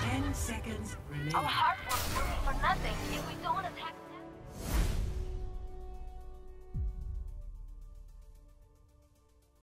Ten seconds remaining.